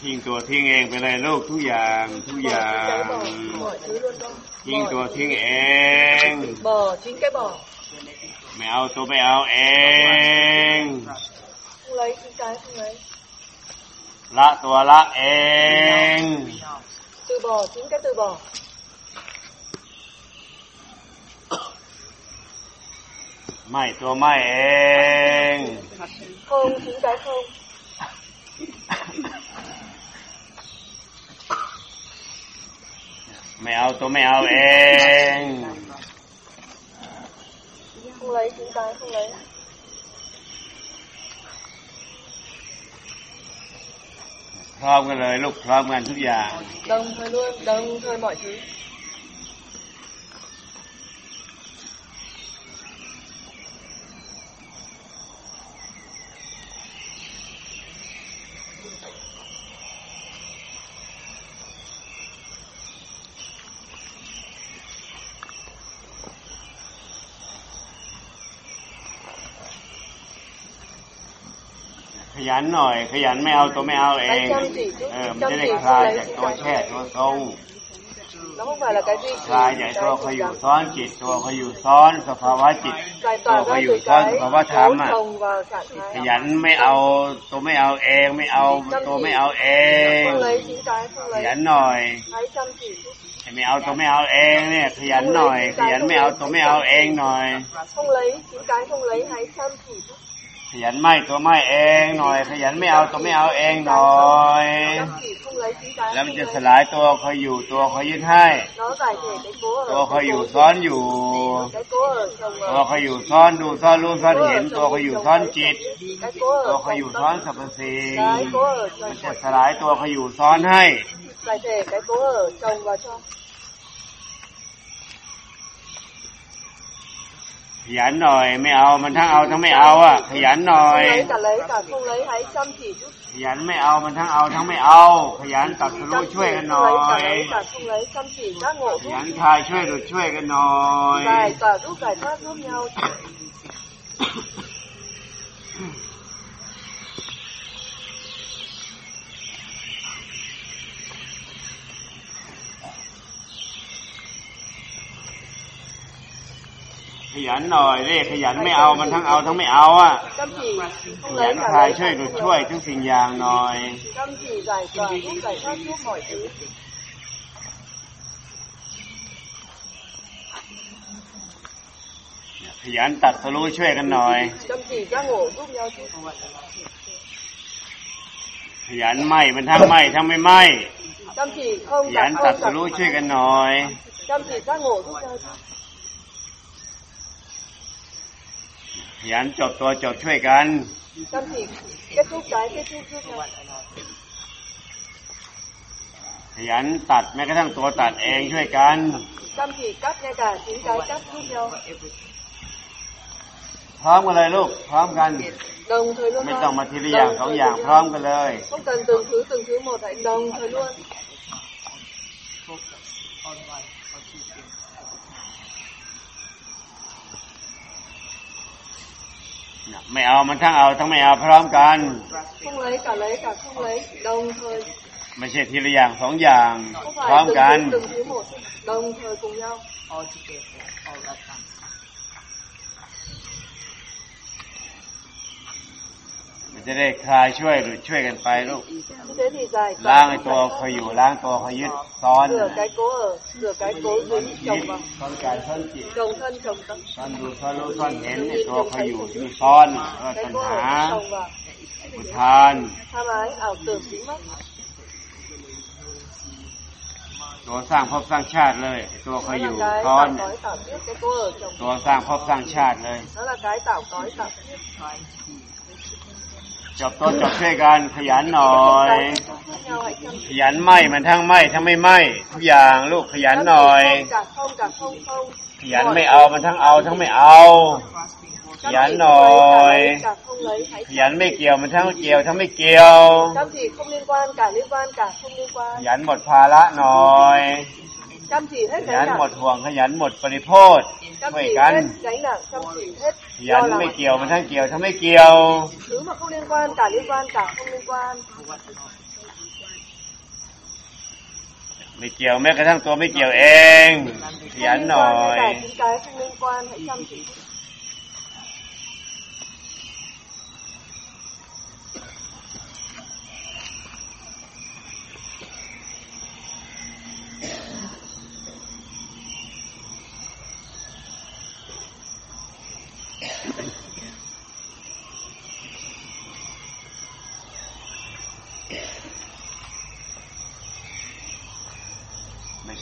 ทิ้งตัวทิ้งเองไปเลยลูกทุกอย่างทุกอย่าง bỏ mọi thứ luôn con ทิ้งตัวทิ้งเอง bỏ chính cái bỏ ไม่เอาตัวไม่เอาเอง không lấy chính cái không lấy ละตัวละเอง từ bỏ chính cái từ bỏ ไม่ตัวไม่เอง không chính cái không ไม่เอาตัวไม่เอาเอง không lấy chính cái không lấy พร้อมกันเลยลูกพร้อมกันทุกอย่าง đồng thời luôn đồng thời mọi thứ ขยันหน่อย ขยันไม่เอาตัวไม่เอาเอง Anh chăm chỉ chút, เออมัน chăm จะได้ chỉ คลาย không lấy จาก chính ตัว cái แช่ không ตัว lấy. ทรง nó không phải là cái duy คลาย trì จาก cái ตัวเขา chỉ อยู่ trắng. ซ้อนจิตตัวเขาอยู่ซ้อนสภาวะจิต giải ตัว tỏa เขา ra อยู่ từ ซ้อน cái สภาวะธรรม cố อะ chồng vào trạng ข thái ยันไม่เอาตัวไม่เอาเองไม่เอาตัวไม่เอาเอง không lấy chính cái không ขยั lấy นหน่อย hãy chăm chỉ chút ไม่เอาตัวไม่เอาเองเนี่ยขยันหน่อย ขยันไม่เอาตัวไม่เอาเองหน่อย ขยันไม่ตัวไม่เองหน่อย ขยันไม่เอาตัวไม่เอาเองหน่อย แล้วมันจะสลายตัวคอยอยู่ตัวคอยยึดให้ตัวคอยอยู่ซ้อนอยู่ตัวคอยอยู่ซ้อนดูซ้อนรู้ซ้อนเห็น ตัวคอยอยู่ซ้อนจิต ตัวคอยอยู่ซ้อนสรรพสิ่งมันจะสลายตัวคอยอยู่ซ้อนให้ giải thể cái cố ở chồng vào cho ขยันหน่อย ไม่เอามันทั้งเอาทั้งไม่เอาอะ ขยันหน่อ không ย lấy cả lấy cả không lấy hãy chăm chỉ chút ขยันไม่เอามันทั้งเอาทั้งไม่เอา ขยันตัดสู้ chăm ช่วย chỉ กันห không น่อ lấy cả ย lấy cả không lấy chăm chỉ giác ngộ ข chút ยันทายช่วยหลุดช่วยกันหน่อย giải tỏa giúp giải thoát giúp nhau ขยันหน่อยเลขขยันไม่เอามันทั้งเอาทั้งไม่เอาอะขยันทายช่วยดูช่วยทั้งสิ่งอย่างหน่อยขยันตัดสรู้ช่วยกันหน่อยขยันไหมมันทั้งไหมทั้งไม่ไหมขยันตัดสรู้ช่วยกันหน่อยจำจีจ้าโง่ทุกอย่า ยันจบตัวจบช่วยกันจำสิจะทุกใายจะทุกทุกขยันตัดแม้กระทั่งตัวตัดเองช่วยกันจำสิกับในกาสินใจจับทุกเดียวพร้อมกันเลยลูก พร้อมกัน đồng thời ไม่ต้องมาทีละอย่างสองอย่างพร้อมกันเลย không cần từng thứ từng thứ một hãy đồng thời น ไม่เอามันทั้งเอาทั้งไม่เอาพร้อมกัน không lấy cả lấy cả không lấy đồng thời ไม่ใช่ทีละอย่างสองอย่าง không พร้อ phải ม từng กัน thứ từng thứ một đồng thời cùng nhau มัน จะได้คลายช่วยหรือช่วยกันไปลูก như thế thì giải ล้าง tỏa ไอ้ giúp ตัว giải เขา thoát. อยู่ล้างตัวเขายึดซ้อน rửa cái cố ở rửa cái cố dính ยึ chồng ด vào ซ้อนกายซ้อนจิต chồng thân chồng tâm ซ้อนดูซ้อนรู้ซ้อนเห็นไอ้ตัวเขาอยู่คือซ้อนเออ cái ตัณ cố หา ở chồng vào อุทาน tham ái ảo tưởng dính mắc ตัวสร้างภพสร้างชาติเลยไอ้ตัวเขา nó อ là ยู่ cái ซ้อน tạo cõi tạo tiết cái cố ở chồng ตัวสร้างภพสร้างชาติเลย nó là cái tạo cõi tạo tiết จบตัวจบช่วยกันขยันหน่อย cái kết thúc giúp nhau hãy chăm ขยันไหมมันทั้งไหมทั้งไม่ไหมทุกอย่างลูกขยัน Chăm หน่อย chỉ không cả không cả không không ขยันไม่เอามันทั้งเอาทั้งไม่เอาข Chăm ยัน chỉ หน่อ không lấy ย cả lấy cả không lấy hãy ขยันไม่เกี่ยวมันทั้งเกี่ยวทั้งไม่เกี่ยว chăm chỉ không liên quan cả liên quan cả không liên ข quan ยันหมดภาระหน่อย จำสีให้ขยันหมดห่วงขยันหมดปริโภคช่วยกันขยันไม่เกี่ยวมันทั้งเกี่ยวทั้งไม่เกี่ยวหรือมาเข้าเรียนกวนต่าเรียนกวนต่าเข้าเรียนกวนไม่เกี่ยวแม้กระทั่งตัวไม่เกี่ยวเองขยันหน่อย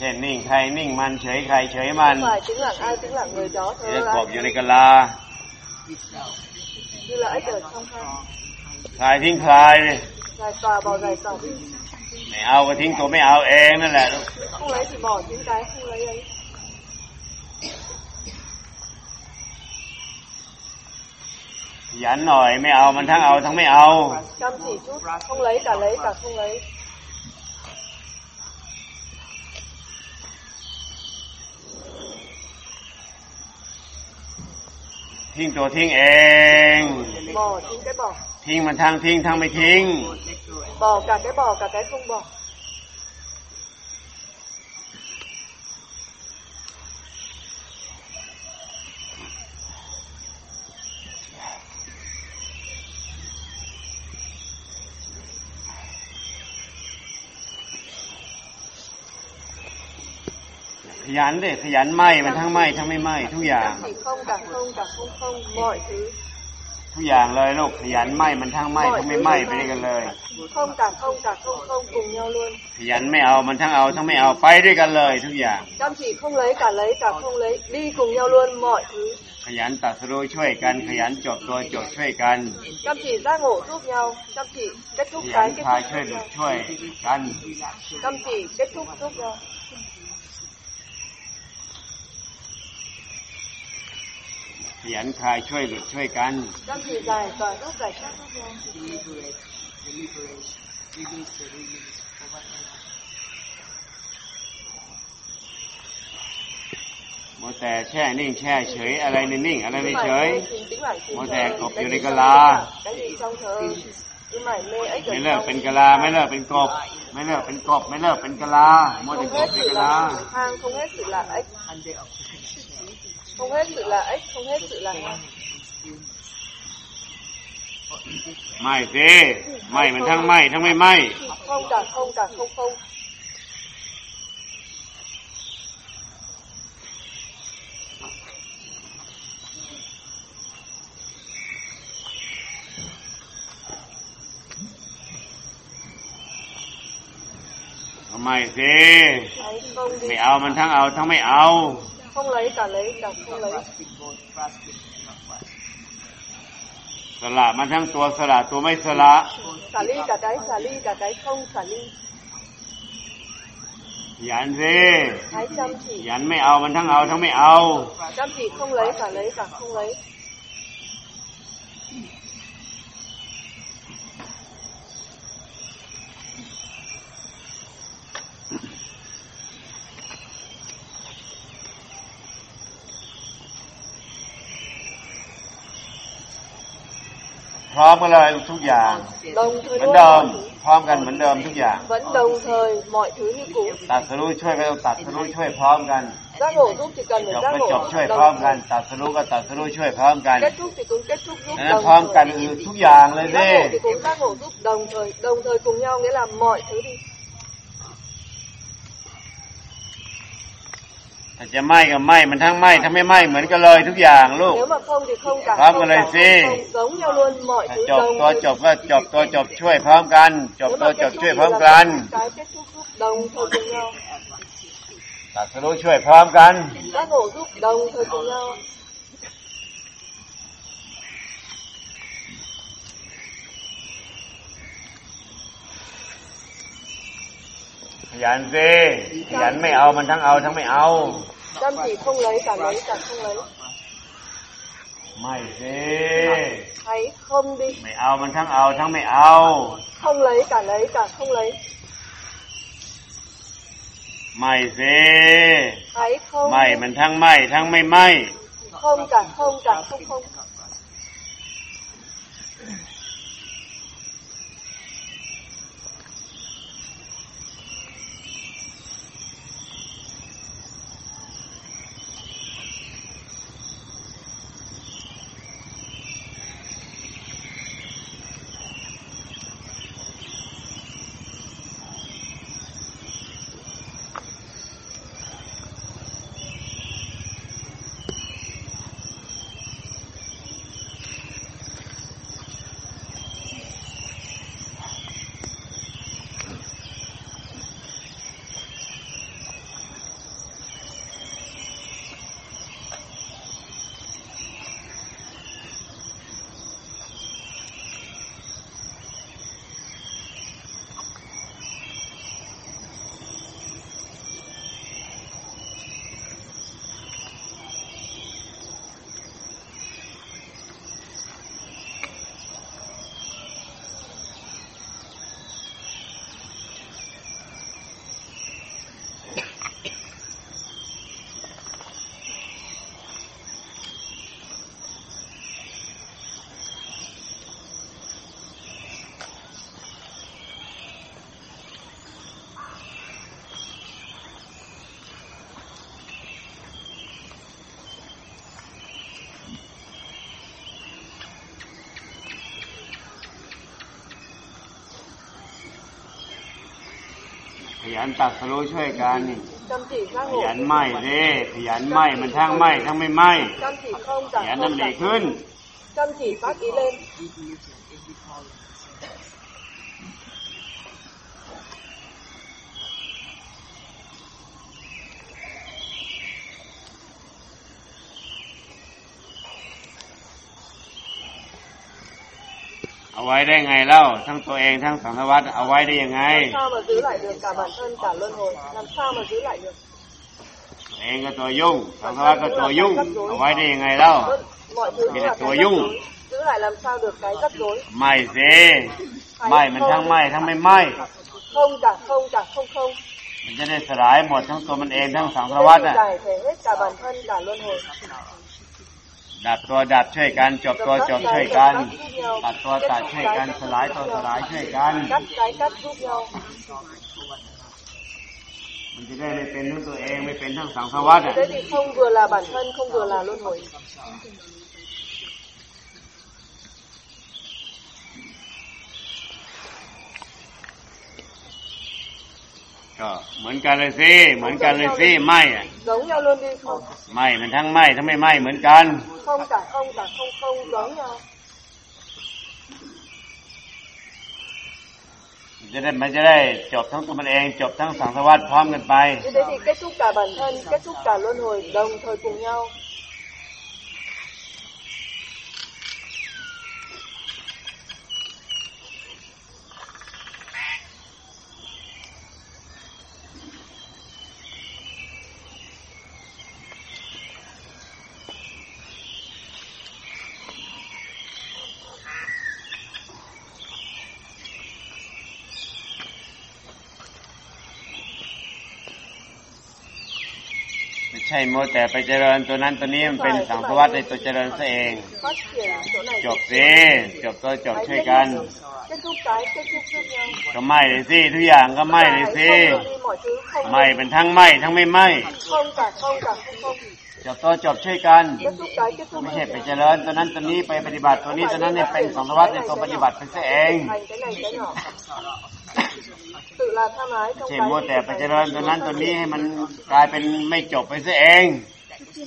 ช่นิ่งใครนิ่งมันเฉยใครเฉยมัน Không phải tính lặng ai tính lặng người đó เรีย thôi กกบอยู่ในกะลา như là ếch ở trong hang คลายทิ้งคลาย giải tỏa bỏ giải tỏa đi ไม่เอาก็ทิ้งตัวไม่เอาเองนั่นแหละ không lấy thì bỏ những cái không lấy ấy ขยันหน่อยไม่เอามันทั้งเอาทั้งไม่เอา chăm chỉ chút không lấy cả lấy cả không lấy ทิ้งตัวทิ้งเอง bỏ những cái bỏ ทิ้งมันทั้งทิ้งทั้งไม่ทิ้ง bỏ cả cái bỏ cả cái không bỏ ขยันดิขยันไหมมันทั้งไหมทั้งไม่ไหมทุกอย่าง chăm chỉ không cả không cả không không mọi thứ ทุกอย่างเลยลูกขยันไหมมันทั้งไหมทั้งไม่ไหมไปด้วยกันเลย không cả không cả không không cùng nhau luôn ขยันไม่เอามันทั้งเอาทั้งไม่เอาไปด้วยกันเลย ทุกอย่าง chăm chỉ không lấy cả lấy cả không lấy đi cùng nhau luôn mọi thứ ขยันตัดสรู้ช่วยกัน ขยันจบตัวจบช่วยกัน chăm chỉ giác ngộ giúp nhau chăm chỉ kết ข thúc ยัน cái kết พาย thúc ช่วย giúp หลุด nhau ช่วยกัน chăm chỉ kết thúc giúp nhau ข ขยันคายช่วยหลุดช่วยกัน โมแต่แช่นิ่งแช่เฉยอะไรในนิ่ง อะไรไม่เฉยโมแต่กบอยู่ในกะลาไม่เลิกเป็นกะลาไม่เลิกเป็นกบ ไม่เลิกเป็นกบ ไม่เลิกเป็นกะลาโมแต่กบเป็นกะลา không hết sự là ếch không hết sự là ếch không hết sự là hang ไม่สิไม่มันทั้งไม่ทั้งไม่ไม่ không cả không cả không không ทำไมสิ ấy không đi ไม่ เอามันทั้งเอาทั้งไม่เอา không lấy cả lấy cả không lấy สละมันทั้งตัวสละตัวไม่สละ xả ly cả cái xả ly cả cái không xả ly ขยันสิ hãy chăm ข chỉ ยันไม่เอามันทั้งเอาทั้งไม่เอา chăm chỉ không lấy cả lấy cả không lấy พร้อมกันเลยทุกอย่าง đồng เห thời มือน luôn เดิม mọi thứ. พร้อมกันเหมือนเดิมทุกอย่าง vẫn đồng thời mọi thứ như cũ ตัดสรู้ช่วยก็ต้องตัดสรู้ช่วยพร้อมกัน giác ngộ giúp chỉ cần จ phải บ giác ก็ ngộ จบช่วยพร้อม đồng กัน thời ตัดสรู้ก็ตัดสรู้ช่วยพร้อมกัน kết thúc thì cũng kết thúc giúp ดังนั้น đồng พร้อมกัน thời คือทุกอย่างเลย giác สิ ngộ thì cũng giác ngộ giúp đồng thời đồng thời cùng nhau nghĩa là mọi thứ đi ถ้าจะไหม้ก็ไหม้มันทั้งไหม้ทั้งไม่ไหม้เหมือนกันเลยทุกอย่างลูก nếu mà không thì không cả Pháp không cái này cả gì? không, không giống nhau luôn mọi ถ้า thứ จบ đồng ตัว thời จบก็จบตัวจบช่วยพร้อมกัน จบ nếu ตัว mà จ kết บ thúc ช่วย thì พร้อม là กัน cái kết thúc giúp đồng thời cùng nhau ตัดสรู้ช่วยพร้อมกัน giác ngộ giúp đồng thời cùng nhau ขยันสิขยันไม่เอามันทั้งเอาทั้งไม่เอา chăm chỉ không lấy cả lấy cả không lấy ไม่สิ hãy không đi ไม่เอามันทั้งเอาทั้งไม่เอา không lấy cả lấy cả không lấy ไม่สิ hãy không ไม่ đi. มันทั้งไม่ทั้งไม่ไม่ không cả không cả không không ขยันตัดสรู้ช่วยกัน chăm chỉ giác ข ngộ ยันไหม้เด้ขยันไหม้มันทั้งไหม้ทั้งไม่ไหม้ chăm chỉ không ข cả ยัน không นั่นเด็ cả กขึ้น chăm chỉ phát ý lên เอา ไว้ได้ไงเล่า ทั้งตัวเองทั้งสังสารวัฏเอาไว้ได้ยังไง làm sao mà giữ lại được cả bản thân cả luân hồi làm sao mà giữ lại được ตัวเองก็ตัวยุ่งสังสารวัฏก็ตัวยุ่ง เอาไว้ได้ยังไงเล่า mọi thứ Vì cũng là là ตัว cái rắc dung. rối giữ lại làm sao được cái rắc rối ไหม้สิไหม้มันทั้งไหม้ทั้งไม่ไหม้ không cả không cả không không มันจะได้สลายหมดทั้งตัวมันเองทั้งสังสาร để วัฏ mình อะ ดับตัวดับช่วยกัน จบ Dập ตัว tắt จบ cái, ช่วย dập กัน tắt giúp nhau ตัดตัว kết ตัด thúc ช่วย cái, กัน kết ส thúc ลาย cái ตัว giúp ส nhau. ลายช่วยกัน cắt cái cắt giúp nhau มันจะได้ไม่เป็นทั้งตัวเองไม่เป็นทั้งสังสารวัฏอะ thế thì không vừa là bản thân không vừa là luân hồi ก็เหมือนกันเลยสิเหมือนกันเลยสิไหมอะ giống nhau luôn đi không ไหมมันทั้งไหมทั้งไม่ไหมเหมือนกัน không cả không cả không không giống nhau มันจะได้มันจะได้จบทั้งตัวมันเองจบทั้งสังสารวัฏพร้อมกันไป như thế thì kết thúc cả bản thân kết thúc cả luân hồi đồng thời cùng nhau ใช่มัวแต่ไปเจริญตัวนั้นตัวนี้มันเป็นสังสารวัฏในตัวเจริญซะเอง phát triển chỗ này จ chỗ บ kia. สิจบตัวจบ Hãy ช่วย kết กัน thúc- kết thúc cái kết thúc giúp nhau ก็ไหมเลยสิทุกอย่างก็ไหมเลย Hãy สิ không đi mọi thứ không ไหมเป็นทั้งไหมทั้งไม่ไหม không cả không cả không không จบตัวจบช่วยกัน kết thúc cái kết thúc ไม่ giúp ใช่ไป nhau. เจริญตัวนั้นตัวนี้ไปปฏิบัติตัวนี้ตัวนั้นเนี่ยเป็นสังสารวัฏในตัวปฏิบัติไปซะเอง thành cái này cái nhỏ tự là tham ái ไม่ trong ใช่ cái มัว gì แต่ไป thành เจริญตัวนั้นตัวนี้ให้มันกลายเป็นไม่จบไปซะเอง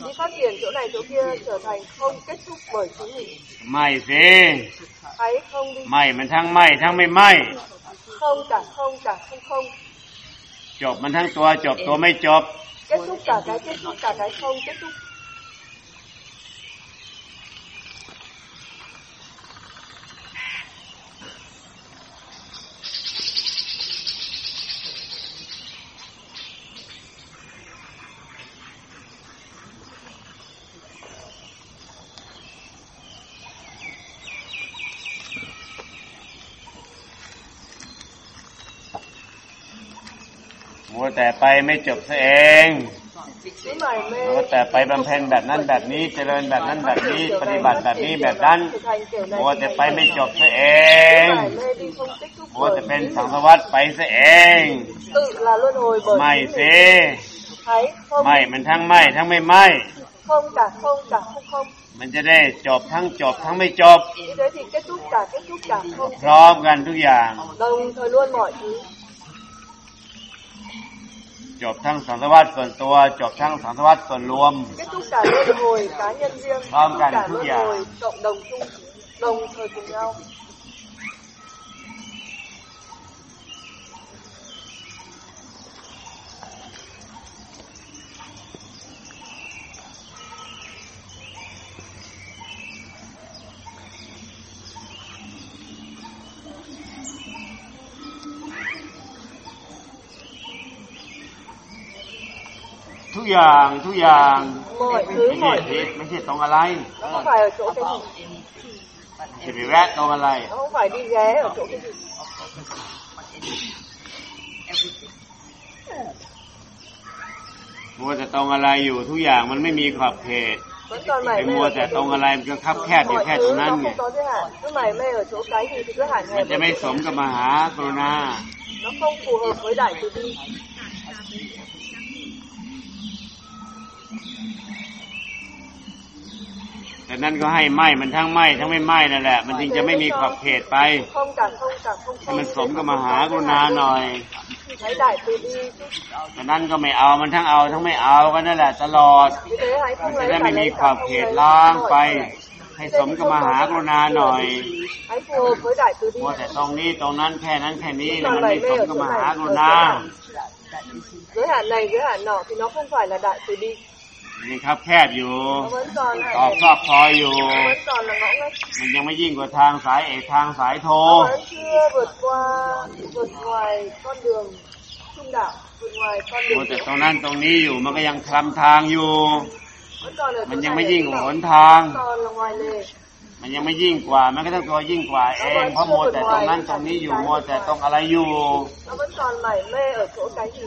đi phát triển chỗ này chỗ kia trở thành không kết thúc bởi chính mình ไม่สิ hãy không đi ไม่มันทั้งไหมทั้งไม่ไหม không cả không cả không không จบมันทั้งตัวจบตัวไม่จบ kết thúc cả cái kết thúc cả cái không kết thúc มัวแต่ไปไม่จบซะเอง cứ mải mê มัวแต่ไปบำเพ็ญแบบนั้นแบบนี้เจริญแบบนั้นแบบนี้ ปฏิบัติแบบนี้แบบนั้น thực hành kiểu này มัว thực แต่ hành ไป kiểu ไม่ này. จบซะเอง Cứ mải mê đi không kết thúc มัว bởi แต่เป็น chính สัง mình. สารวัฏไปซะเอง tự là luân hồi bởi ไม่ chính สิ mình. hãy không ไม่มันทั้งไม่ทั้งไม่ไม่ không cả không cả không không มันจะได้จบทั้งจบทั้งไม่จบ như thế thì kết thúc cả kết thúc cả không พร้อมกันทุกอย่าง จบทั้งสังสารวัฏส่วนตัว จบทั้งสังสารวัฏส่วนรวม kết thúc cả luân hồi cá nhân riêng kết Không thúc cần cả thứ luân gì. hồi cộng đồng chung đồng thời cùng nhau อย่างทุกอย่าง mọi ไม่ thứ ใช่ mọi ผิ thứ ดไม่ใช่ตรงอะไร nó không phải ở chỗ cái gì จะไปแวะตรงอะไร nó không phải đi ghé ở chỗ cái gì มัวแต่ตรงอะไรอยู่ทุกอย่างมันไม่มีขอบเขต vẫn còn ไป mải mê มัว ở แต่ chỗ ตรง cái อะไร gì. มันก็คับแคบอยู่ mọi แค่ตร thứ งนั้น nó ไง không có giới hạn cứ mải mê ở chỗ cái gì thì cứ hạn มัน hẹp จะ ở ไม่ chỗ สม đấy. กับมหากรุณา nó không phù hợp với đại từ bi มแต่นั้นก็ให้ไหม้มันทั้งไหม้ทั้งไม่ไหม้นั่นแหละ มันจึงจะไม่มีขอบเขตไป không cả không cả không ให้ không มันสมกับมหากรุณาหน่อย hãy đại từ bi chứ แต่นั้นก็ไม่เอามันทั้งเอาทั้งไม่เอากันนั่นแหละ ตลอด vì thế hãy không จะ lấy ได้ cả ไม่มี lấy ขอบ cả เข không ต lấy ล้างไป Rồi. ให้สมกับมหากรุณาหน่อย hãy phù hợp với đại từ bi มัวแต่ตรงนี้ตรงนั้นแค่นั้นแค่นี้แล้ว còn มันไม่ bảy ส mê ม ở กับ chỗ ม này หา ở กรุ chỗ ณา này giới hạn này giới hạn nọ thì nó không phải là đại từ bi ยังครับแคบอยู่ nó vẫn còn ตอก hạn ซอกคอยอยู่ nó vẫn còn là ngõ ngách มันยังไม่ยิ่งกว่าทางสายเอกทางสายโท nó vẫn chưa vượt qua vượt ngoài con đường trung đạo vượt ngoài con มัว đường แต่ตรงนั้นตรงนี้อยู่มันก็ยังคลำทางอยู่ vẫn còn ở มัน chỗ ยัง này ไม่ ở ยิ่ง chỗ กว่าห nọ. นทาง còn là ngoài lề มันยังไม่ยิ่งกว่า มันก็ต้องตัวยิ่งกว่าเองเพราะมัวแต่ตรงนั้นตรงนี้อยู่มัวแต่ตรงอะไรอยู่ nó vẫn còn mải mê ở chỗ cái gì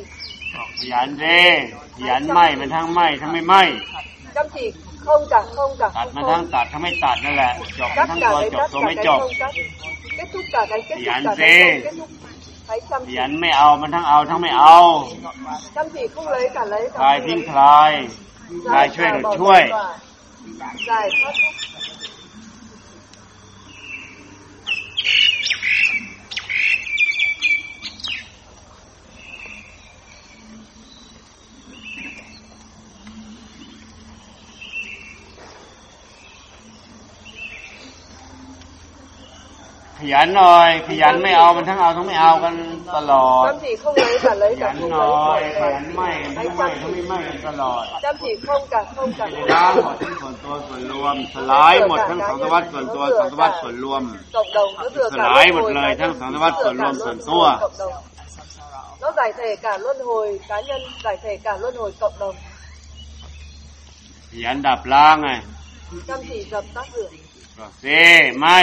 ขยันเร่ข ยันไหมมันทั้งไหมทั้งไม่ไหม chăm chỉ không cả không cả ตัด không มันทั้ง không ตัดทั้งไม่ตัดนั่นแหละจบมัน cắt ทั้ง cả ตัว cái จบ cắt ตัว cả ไม่ cái จบ không cắt kết thúc cả cái kết thúc Giản cả dị. cái không kết thúc hãy chăm ข chỉ ยันไม่เอามันทั้งเอาทั้งไม่เอา chăm chỉ không lấy cả lấy คลาย cả ทิ้ง không คลาย คลายช่วยหรือช่วย giải thoát ขยันหน่อย ขยันไม่เอามันทั้งเอาทั้งไม่เอากันตลอด chăm chỉ không lấy cả ข lấy ยั cả น không หน่อย lấy ขยันไม่ทั้งไม่ทั้งไม่ไม่กันตลอด chăm chỉ không cả không cả จะได้ล้างหมดทั้งส่วนตัวส่วนรวม สลายหมดทั้งสังสารวัฏส่วนตัวสังสารวัฏส่วนรวม cộng đồng nó thừa ส cả ลาย luân หมด hồi เลย cá ทั้ง nhân, สังสารวัฏ nó ส่วน thừa รว cả มส่วน luân ตัว hồi cộng đồng nó giải thể cả luân hồi cá nhân giải thể cả luân hồi cộng đồng ขยันดับล้างไง chăm chỉ dập tắt lửa ก็เซ่ไม่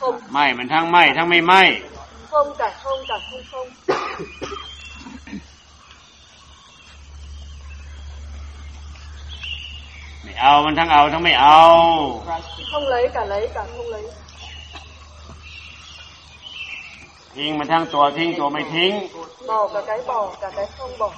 không ไม่มันทั้งไม่ทั้งไม่ไม่ không cả không cả không không ไม่เอามันทั้งเอาทั้งไม่เอา không lấy cả lấy cả không lấy ทิ้งมันทั้งตัวทิ้งตัวไม่ทิ้ง bỏ cả cái bỏ cả cái không bỏ